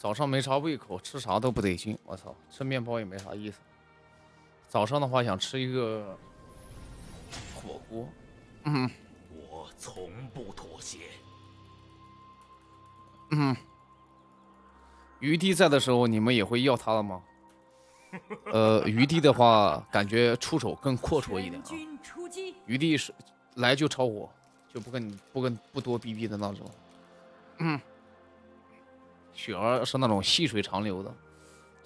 早上没啥胃口，吃啥都不得劲。我操，吃面包也没啥意思。早上的话想吃一个火锅。嗯我从不妥协。嗯，余弟在的时候，你们也会要他的吗？呃，余弟的话，感觉出手更阔绰一点啊。余地是来就超火，就不跟你不跟不多逼逼的那种。嗯，雪儿是那种细水长流的，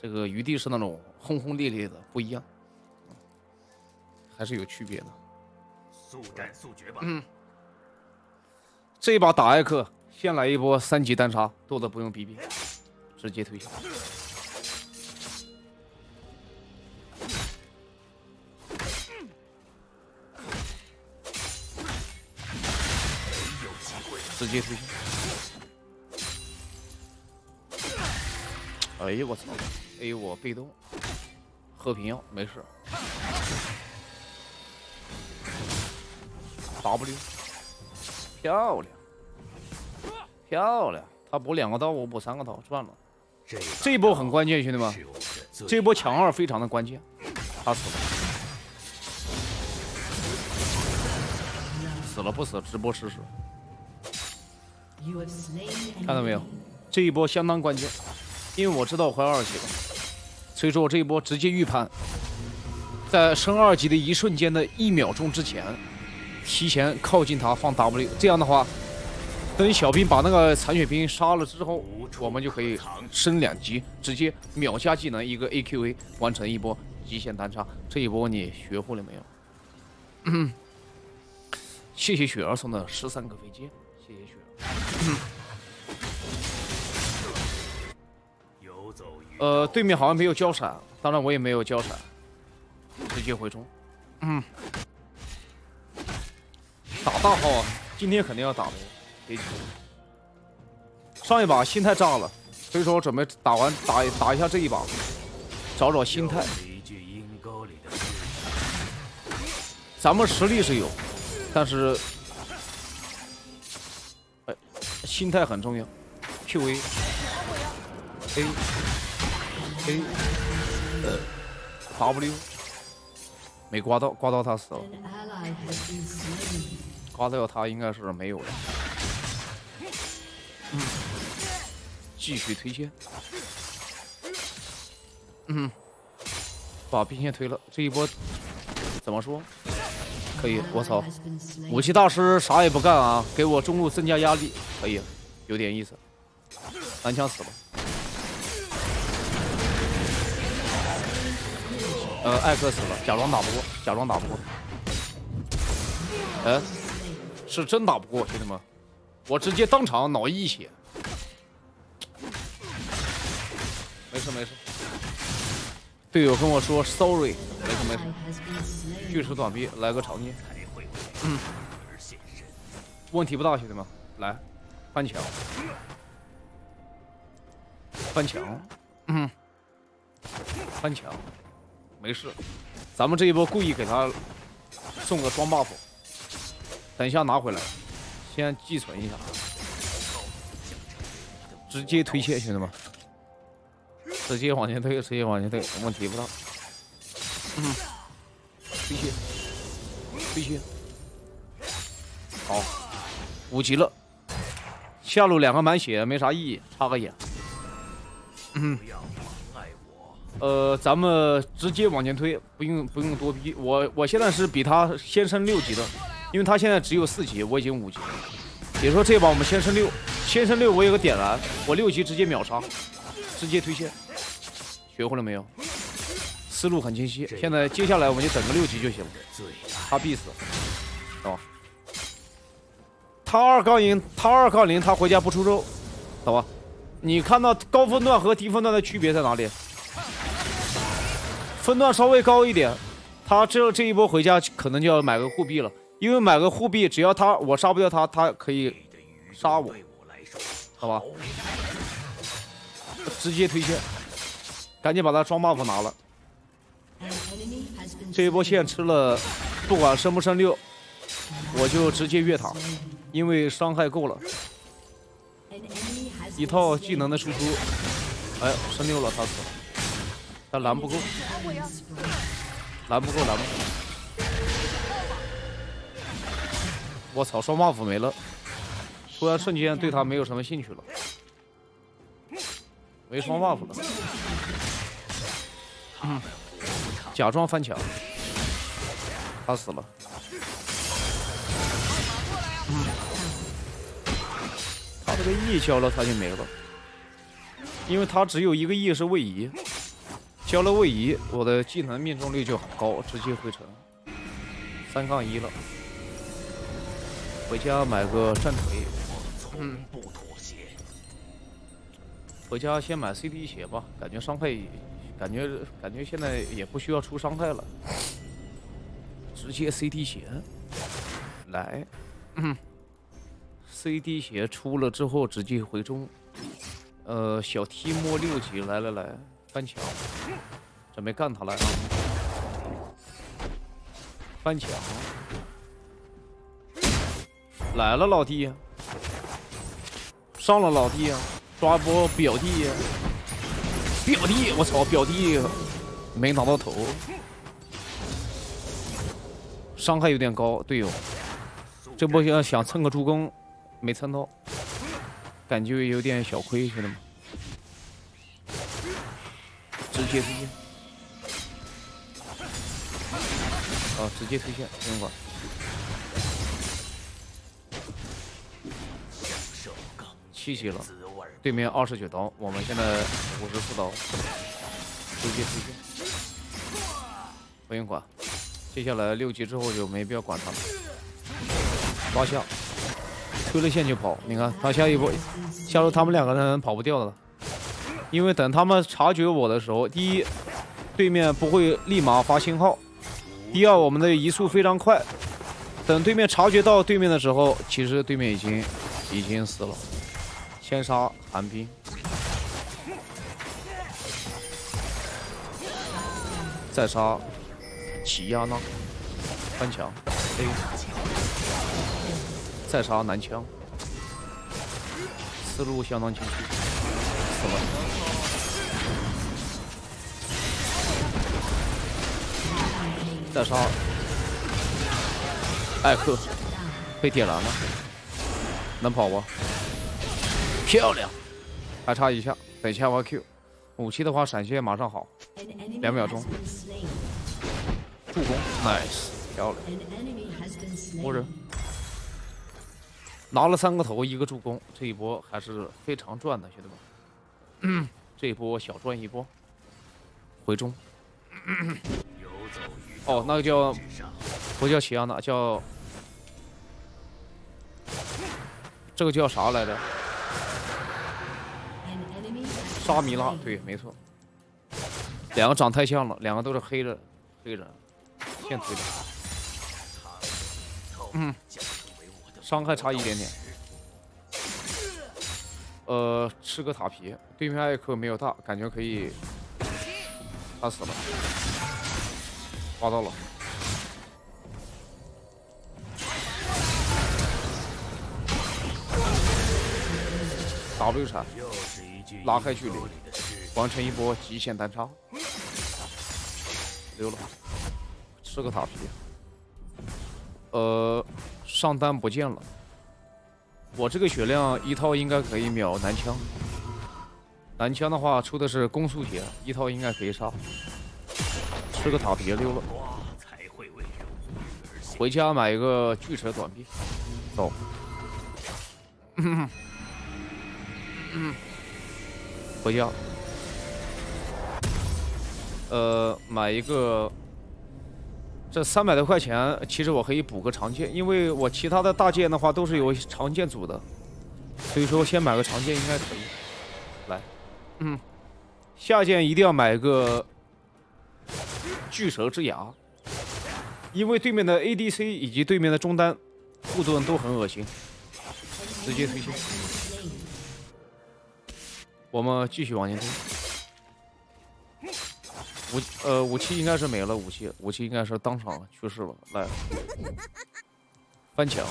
这个余地是那种轰轰烈烈的，不一样，嗯还是有区别的。速战速决吧。嗯，这一把打艾克，先来一波三级单杀，多的不用逼逼，直接推。直接推下。哎呦我操！哎呦我被动，喝瓶药没事。W，漂亮，漂亮！他补两个刀，我补三个刀，赚了。这一波很关键，兄弟们，这一波强二非常的关键。他死了，死了不死，直播试试。看到没有这一波相当关键，因为我知道我会二级了，所以说我这一波直接预判，在升二级的一瞬间的一秒钟之前，提前靠近他放 W，这样的话，等小兵把那个残血兵杀了之后，我们就可以升两级，直接秒加技能一个 AQA 完成一波极限单杀。这一波你学会了没有？嗯，谢谢雪儿送的十三个飞机，谢谢雪儿。呃，对面好像没有交闪，当然我也没有交闪，直接回冲。嗯，打大号啊，今天肯定要打的，上一把心态炸了，所以说我准备打完打打一下这一把，找找心态。咱们实力是有，但是，哎，心态很重要。Q A A A W 没刮到，刮到他死了，刮到他应该是没有了。继续推线。嗯，把兵线推了，这一波怎么说？可以，我操！武器大师啥也不干啊，给我中路增加压力，可以，有点意思。单枪死了。呃，艾克死了，假装打不过，假装打不过。哎，是真打不过，兄弟们，我直接当场脑溢血。没事没事，队友跟我说 sorry，没事没事 Ally，has been slain. 锯齿短臂来个长剑。嗯。问题不大，兄弟们，来，翻墙，翻墙，嗯，翻墙，没事，咱们这一波故意给他送个双 buff，等一下拿回来，先寄存一下，直接推线，兄弟们，直接往前推，直接往前推，问题不大，嗯，推线，推线，好。五级了，下路两个满血没啥意义，插个眼。嗯。呃，咱们直接往前推，不用不用多逼。我我现在是比他先升六级的，因为他现在只有四级，我已经五级了。也说这把我们先升六，先升六我有个点燃，我六级直接秒杀，直接推线。学会了没有？思路很清晰。现在接下来我们就等个六级就行了。他必死，懂吧？他二杠零，他二杠零，他回家不出肉，懂吧？你看到高分段和低分段的区别在哪里？分段稍微高一点，他这这一波回家可能就要买个护臂了，因为买个护臂，只要他我杀不掉他，他可以杀我，好吧？直接推线，赶紧把他双 buff 拿了。这一波线吃了，不管升不升六，我就直接越塔，因为伤害够了。一套技能的输出哎，升六了，他死了，他蓝不够，蓝不够，蓝不够。我操，双 buff 没了，突然瞬间对他没有什么兴趣了，没双 buff 了。嗯，假装翻墙，他死了。他这个 E 交了，他就没了，因为他只有一个 E 是位移，交了位移，我的技能命中率就很高，直接回城，三杠一了。回家买个战锤，我从不妥协。回家先买 CD 鞋吧，感觉伤害，感觉感觉现在也不需要出伤害了，直接 CD 鞋来。嗯 CD 鞋出了之后直接回中，呃，小提摸六级，来来来，翻墙，准备干他来啊！翻墙，来了老弟，上了老弟，抓波表弟，表弟，我操，表弟没拿到头，伤害有点高，队友，这波想想蹭个助攻。没蹭到，感觉有点小亏，兄弟们。直接推线，啊，直接推线，不用管。七级了，对面二十九刀，我们现在五十四刀，直接推线，不用管。接下来六级之后就没必要管他了，抓下。推了线就跑，你看他下一波，下路他们两个人跑不掉的，因为等他们察觉我的时候，第一，对面不会立马发信号；第二，我们的移速非常快，等对面察觉到对面的时候，其实对面已经已经死了。先杀寒冰，再杀奇亚娜，翻墙 A。再杀男枪，思路相当清晰。再杀艾克，被点燃了，能跑不？漂亮，还差一下，等一下我 Q。武器的话，闪现马上好，两秒钟。助攻，nice，漂亮。无人。拿了三个头，一个助攻，这一波还是非常赚的，兄弟们。这波小赚一波，回中。哦，那个叫不叫奇亚娜，叫这个叫啥来着？沙弥拉，对，没错。两个长太像了，两个都是黑的黑人，现推的。嗯。伤害差一点点，呃，吃个塔皮，对面艾克没有大，感觉可以，他死了，抓到了，W 闪，拉开距离，完成一波极限单杀，溜了，吃个塔皮，呃。上单不见了，我这个血量一套应该可以秒男枪。男枪的话出的是攻速鞋，一套应该可以杀。吃个塔皮溜了，回家买一个巨蛇短臂，走。嗯嗯回家，呃，买一个。这三百多块钱，其实我可以补个长剑，因为我其他的大剑的话都是由长剑组的，所以说先买个长剑应该可以。来，嗯，下剑一定要买个巨蛇之牙，因为对面的 ADC 以及对面的中单护盾都很恶心，直接推线。我们继续往前推。武呃武器应该是没了，武器武器应该是当场去世了。来，翻墙，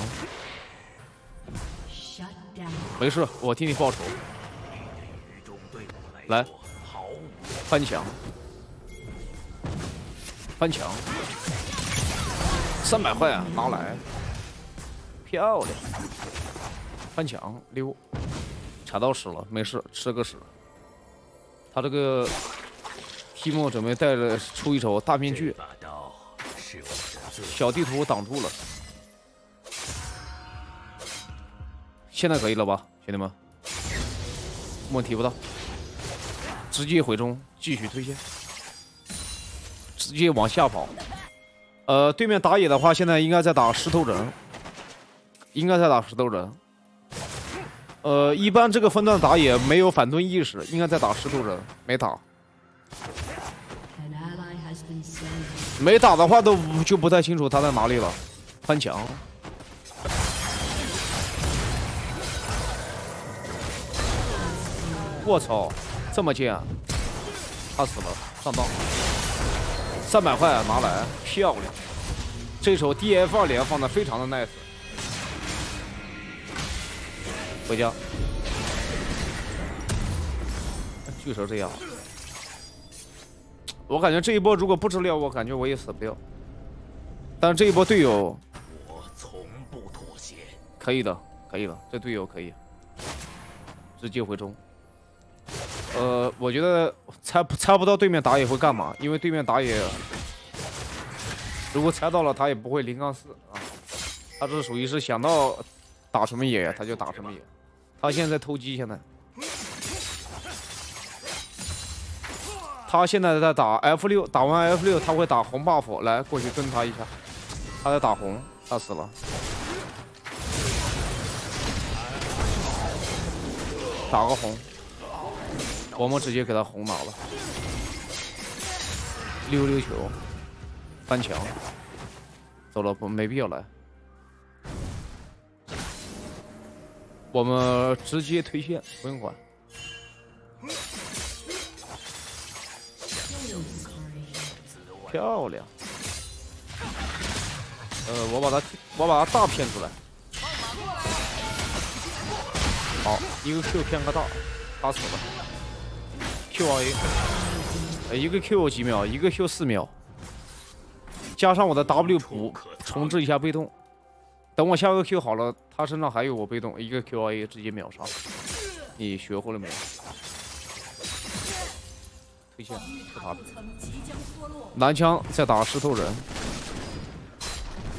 没事，我替你报仇。来翻墙，翻墙，三百块啊，拿来，漂亮，翻墙溜，踩到屎了，没事，吃个屎。他这个提莫准备带着出一手大面具，小地图挡住了，现在可以了吧，兄弟们？问题不大，直接回中，继续推线，直接往下跑。呃，对面打野的话，现在应该在打石头人，应该在打石头人。呃，一般这个分段打野没有反蹲意识，应该在打石头人，没打，没打的话都就不太清楚他在哪里了。翻墙，我操，这么近啊，他死了，上当，三百块拿来，漂亮。这手 DF 二连放的非常的 nice，回家，巨蛇这样。我感觉这一波如果不治疗，我感觉我也死不掉。但这一波队友我从不妥协。可以的，可以的，这队友可以，直接回中。呃，我觉得猜猜不到对面打野会干嘛，因为对面打野如果猜到了，他也不会零杠四啊，他这属于是想到打什么野他就打什么野。他现在偷鸡，现在他现在在打 F 六，打完 F 六他会打红 buff，来过去跟他一下，他在打红，他死了。打个红，我们直接给他红拿了，溜溜球，翻墙，走了不没必要来，我们直接推线，不用管。漂亮。呃，我把他我把他大骗出来。好，一个 Q 骗个大，打死了。QA，呃一个 Q 几秒，一个 Q 四秒，加上我的 W 补重置一下被动。等我下个 Q 好了，他身上还有我被动，一个 QA 直接秒杀。你学会了没有？推线，不打比。南枪在打石头人，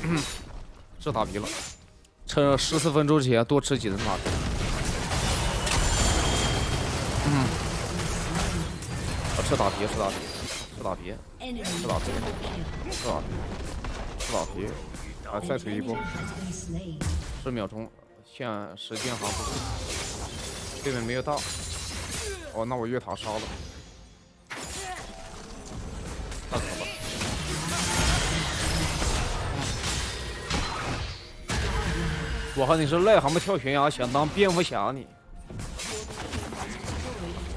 是打皮了。趁十四分钟之前多吃几顿大皮。嗯，啊，吃打皮，吃打皮，吃打皮吃打皮.吃打皮，吃打皮。啊，再推一波.十秒钟，现时间还不够。对面没有大，哦，那我越塔杀了。那怎么？我和你是，癞蛤蟆跳悬崖，想当蝙蝠侠你？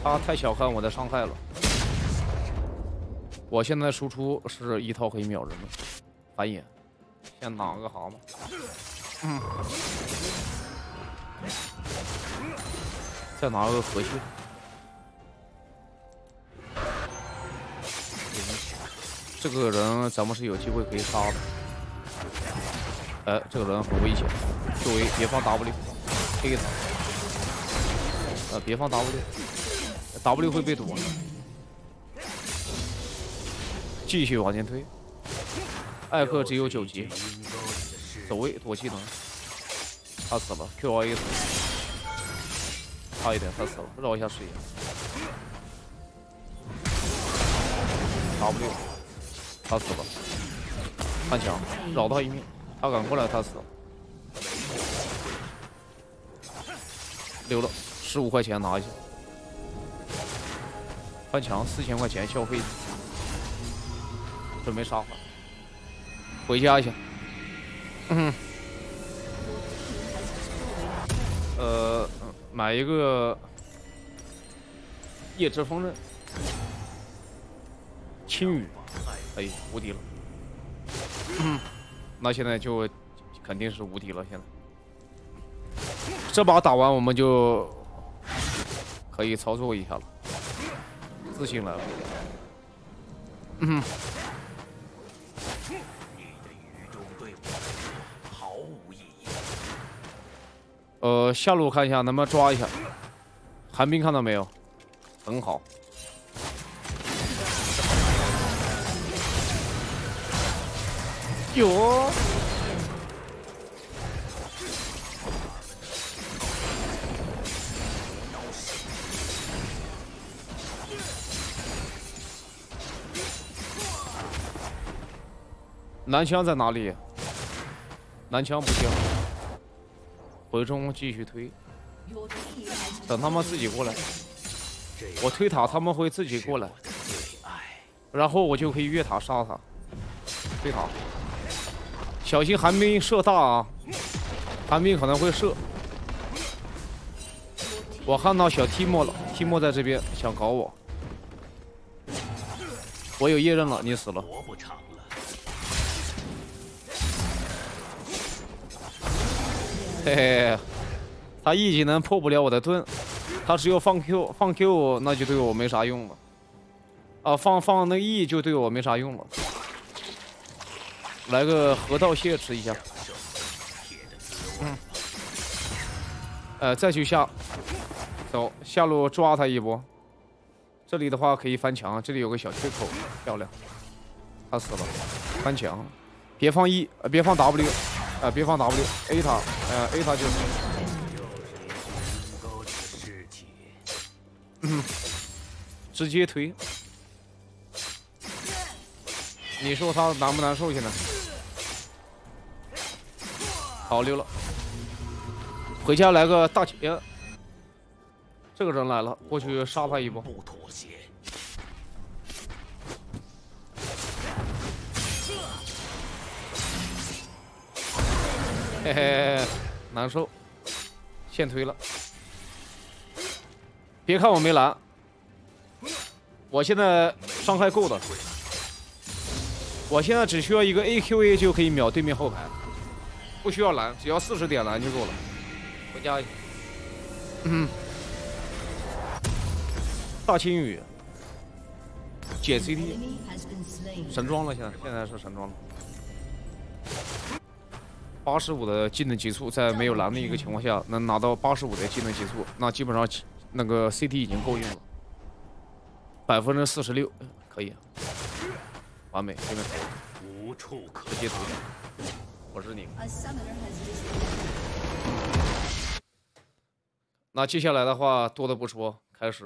他太小看我的伤害了。我现在输出是一套可以秒人的，反野，先拿个蛤蟆。嗯，再拿个河蟹。这个人咱们是有机会可以杀的。哎，这个人很危险，Q A 别放 W，黑他。呃，别放 W，W 会被躲。继续往前推。艾克只有九级，走位躲技能，他死了，Q A 死了，差一点他死了，绕一下视野。W，他死了，翻墙绕他一命，他敢过来他死了，溜了，十五块钱拿一下，翻墙四千块钱消费，准备杀他，回家一下。嗯，呃，买一个夜之锋刃，青羽，哎，无敌了。嗯，那现在就肯定是无敌了。现在这把打完，我们就可以操作一下了。自信来了。你的愚忠对我毫无意义。呃，下路看一下能不能抓一下。寒冰看到没有？很好。有。男枪在哪里？男枪不行，回中继续推，等他们自己过来。我推塔，他们会自己过来，然后我就可以越塔杀他。推塔，小心寒冰射大啊！寒冰可能会射。我看到小提莫了，提莫在这边想搞我。我有夜刃了，你死了。活不长了。嘿嘿，他一技能破不了我的盾，他只有放 Q 放 Q，那就对我没啥用了。啊，放放那 E 就对我没啥用了。来个河道蟹吃一下，嗯。呃，再去下，走下路抓他一波。这里的话可以翻墙，这里有个小缺口，漂亮。他死了，翻墙，别放 E，呃，别放 W，啊、别放 W，A 他，呃，A 他就死。阴沟里的尸体。直接推。你说他难不难受？现在好溜了，回家来个大劫。这个人来了，过去杀他一波。不妥协。嘿嘿，难受，现推了。别看我没蓝，我现在伤害够的。我现在只需要一个 AQA 就可以秒对面后排，不需要蓝，只要四十点蓝就够了。回家。嗯。大青雨，解 CT，enemy has been slain. 神装了，现在现在是神装了。八十五的技能急速，在没有蓝的一个情况下，能拿到八十五的技能急速，那基本上那个 CT 已经够用了。百分之四十六，可以，完美，对面无处可直接投降。我是你。那接下来的话多的不说开始